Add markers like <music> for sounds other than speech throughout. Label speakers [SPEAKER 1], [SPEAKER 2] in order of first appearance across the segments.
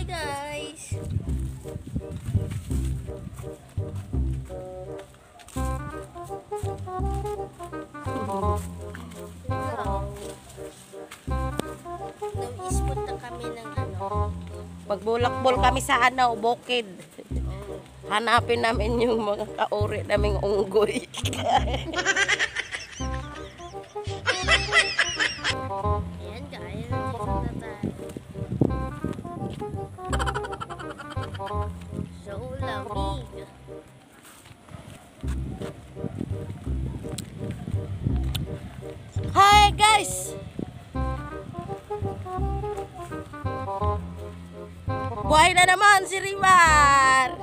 [SPEAKER 1] Hi guys! Nag-ispot na kami ng ano.
[SPEAKER 2] Magbulakbol kami sa ano, bukid. Hanapin namin yung mga kauri naming unggoy. <laughs>
[SPEAKER 1] Ayan guys, nandito na tayo. So lamig.
[SPEAKER 2] Hi guys! Buhay na naman si Rimar!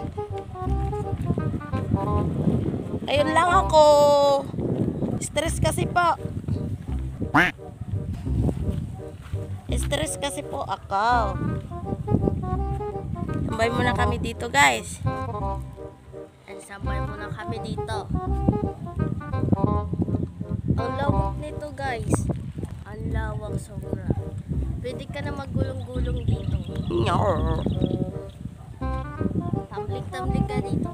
[SPEAKER 2] Ayun lang ako. Stress kasi po. Stress kasi po ako. Tambay muna kami dito guys.
[SPEAKER 1] And sabay muna kami dito. Ang lawak nito guys. Ang lawak sobra. Pwede ka na maggulong-gulong dito.
[SPEAKER 2] Nyor.
[SPEAKER 1] Tamblik-tamblik ka dito.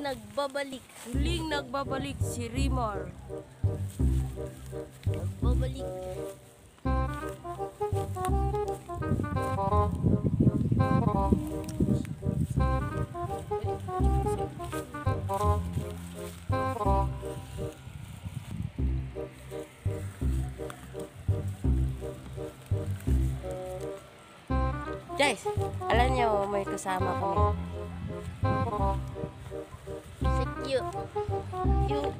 [SPEAKER 1] Nagbabalik.
[SPEAKER 2] Huling nagbabalik si Rimar.
[SPEAKER 1] Nagbabalik.
[SPEAKER 2] Guys, alam niyo may kasama kami.
[SPEAKER 1] Si Q.
[SPEAKER 2] Yung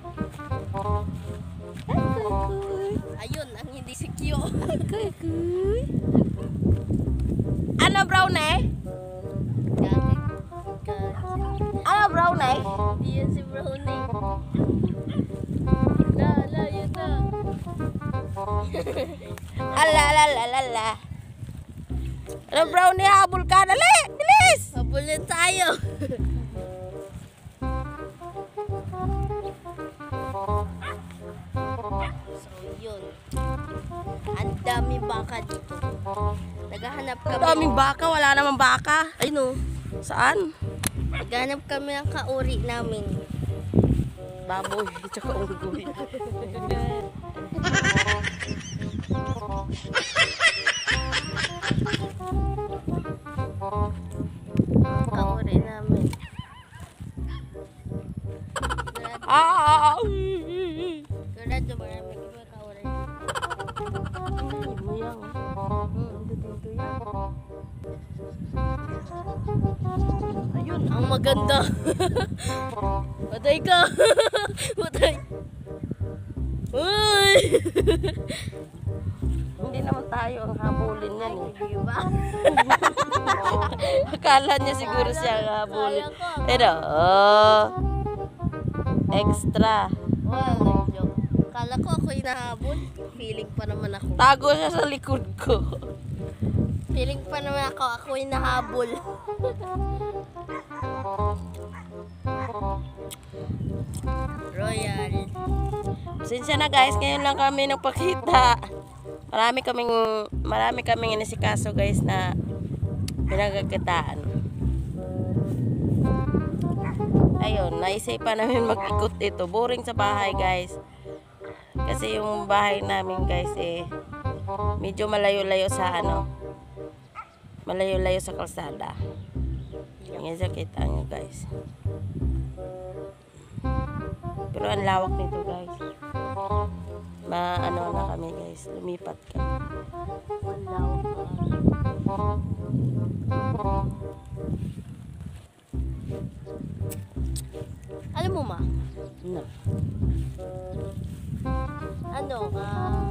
[SPEAKER 1] Ayun, ang hindi si Q.
[SPEAKER 2] Kuy-kuy. Ano?
[SPEAKER 1] Gagi. Gagi.
[SPEAKER 2] Ano brownie?
[SPEAKER 1] Hindi yan si Brownie. La, la, yun na.
[SPEAKER 2] Ala la la la la. Ano brownie habol ka dali? Bilis!
[SPEAKER 1] Habulin tayo. Ang dami baka dito. Naghahanap
[SPEAKER 2] Ang
[SPEAKER 1] kami.
[SPEAKER 2] daming baka, wala namang baka.
[SPEAKER 1] Ay no.
[SPEAKER 2] Saan?
[SPEAKER 1] Naghahanap kami ng kauri namin.
[SPEAKER 2] Baboy, <laughs> tsaka unggoy.
[SPEAKER 1] Kauri namin.
[SPEAKER 2] Ah!
[SPEAKER 1] Kurado marami kami kauri.
[SPEAKER 2] Buyang.
[SPEAKER 1] Ayun, ang maganda. <laughs> Patay ka. <laughs> Patay. Uy! <laughs>
[SPEAKER 2] Hindi naman tayo ang habulin yan eh. Akala niya siguro siya ang habulin. Pero, oh, extra.
[SPEAKER 1] Nag-joke. Kala ko ako hinahabol. Feeling pa naman ako.
[SPEAKER 2] Tago siya sa likod ko.
[SPEAKER 1] Feeling pa naman ako ako hinahabol. <laughs> Royal.
[SPEAKER 2] Pasensya na guys, ngayon lang kami nagpakita. Marami kaming marami kaming inisikaso guys na pinagkakitaan. Ayun, naisipan namin mag-ikot dito. Boring sa bahay guys. Kasi yung bahay namin guys eh medyo malayo-layo sa ano. Malayo-layo sa kalsada. Yan sa kita nyo guys. Pero ang lawak nito guys. Maano na kami guys. Lumipat kami.
[SPEAKER 1] Alam mo ma,
[SPEAKER 2] No. 懂吗？